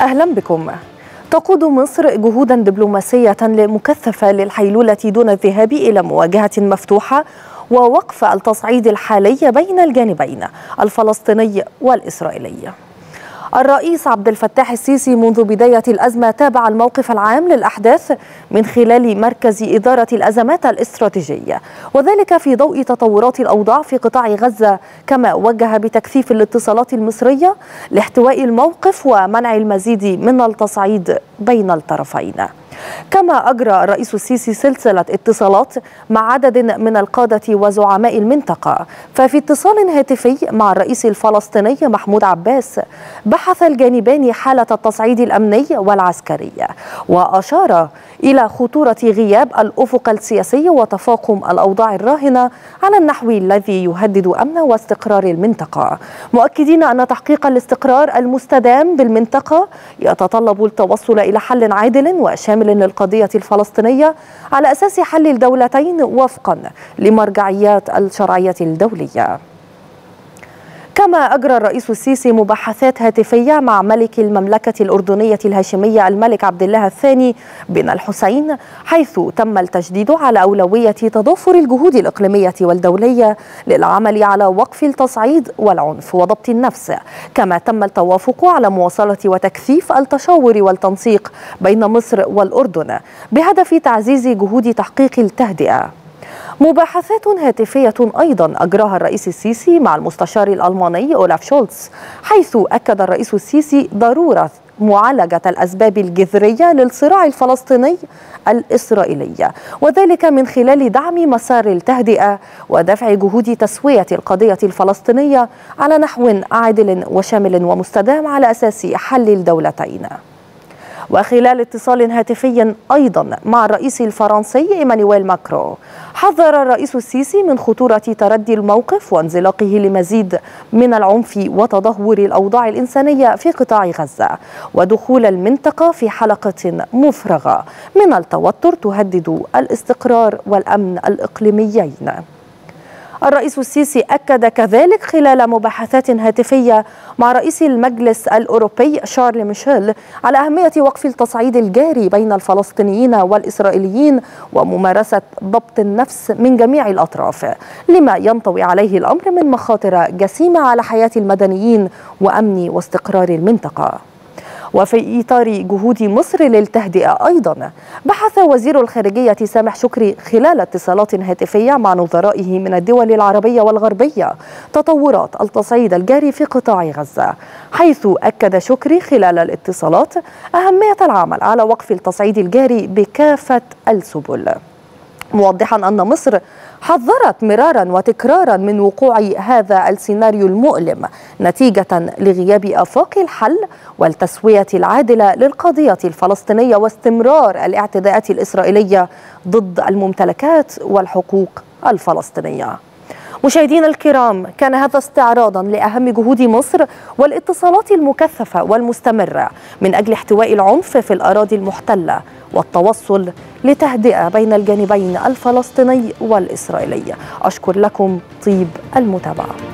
أهلا بكم. تقود مصر جهودا دبلوماسية مكثفة للحيلولة دون الذهاب إلى مواجهة مفتوحة ووقف التصعيد الحالي بين الجانبين الفلسطيني والإسرائيلي. الرئيس عبد الفتاح السيسي منذ بداية الأزمة تابع الموقف العام للأحداث من خلال مركز إدارة الأزمات الاستراتيجية. وذلك في ضوء تطورات الأوضاع في قطاع غزة كما وجه بتكثيف الاتصالات المصرية لاحتواء الموقف ومنع المزيد من التصعيد بين الطرفين. كما أجرى الرئيس السيسي سلسلة اتصالات مع عدد من القادة وزعماء المنطقة. ففي اتصال هاتفي مع الرئيس الفلسطيني محمود عباس بحث الجانبان حالة التصعيد الأمني والعسكري وأشار إلى خطورة غياب الأفق السياسي وتفاقم الأوضاع الراهنة على النحو الذي يهدد أمن واستقرار المنطقة. مؤكدين أن تحقيق الاستقرار المستدام بالمنطقة يتطلب التوصل إلى حل عادل وشامل للقضية الفلسطينية على أساس حل الدولتين وفقا لمرجعيات الشرعية الدولية. كما أجرى الرئيس السيسي مباحثات هاتفية مع ملك المملكة الأردنية الهاشمية الملك عبد الله الثاني بن الحسين حيث تم التشديد على أولوية تضافر الجهود الإقليمية والدولية للعمل على وقف التصعيد والعنف وضبط النفس. كما تم التوافق على مواصلة وتكثيف التشاور والتنسيق بين مصر والأردن بهدف تعزيز جهود تحقيق التهدئة. مباحثات هاتفية أيضا أجراها الرئيس السيسي مع المستشار الألماني أولاف شولتز حيث أكد الرئيس السيسي ضرورة معالجة الأسباب الجذرية للصراع الفلسطيني الإسرائيلي وذلك من خلال دعم مسار التهدئة ودفع جهود تسوية القضية الفلسطينية على نحو عادل وشامل ومستدام على أساس حل الدولتين. وخلال اتصال هاتفي أيضا مع الرئيس الفرنسي إيمانويل ماكرو حذر الرئيس السيسي من خطورة تردي الموقف وانزلاقه لمزيد من العنف وتدهور الأوضاع الإنسانية في قطاع غزة ودخول المنطقة في حلقة مفرغة. من التوتر تهدد الاستقرار والأمن الإقليميين. الرئيس السيسي أكد كذلك خلال مباحثات هاتفية مع رئيس المجلس الأوروبي شارل ميشيل على أهمية وقف التصعيد الجاري بين الفلسطينيين والإسرائيليين وممارسة ضبط النفس من جميع الأطراف لما ينطوي عليه الأمر من مخاطر جسيمة على حياة المدنيين وأمن واستقرار المنطقة. وفي إطار جهود مصر للتهدئة أيضا. بحث وزير الخارجية سامح شكري خلال اتصالات هاتفية مع نظرائه من الدول العربية والغربية تطورات التصعيد الجاري في قطاع غزة حيث أكد شكري خلال الاتصالات أهمية العمل على وقف التصعيد الجاري بكافة السبل. موضحا أن مصر حذرت مرارا وتكرارا من وقوع هذا السيناريو المؤلم نتيجة لغياب آفاق الحل والتسوية العادلة للقضية الفلسطينية واستمرار الاعتداءات الإسرائيلية ضد الممتلكات والحقوق الفلسطينية. مشاهدينا الكرام كان هذا استعراضا لأهم جهود مصر والاتصالات المكثفة والمستمرة من أجل احتواء العنف في الأراضي المحتلة. والتوصل لتهدئة بين الجانبين الفلسطيني والإسرائيلي. أشكر لكم طيب المتابعة.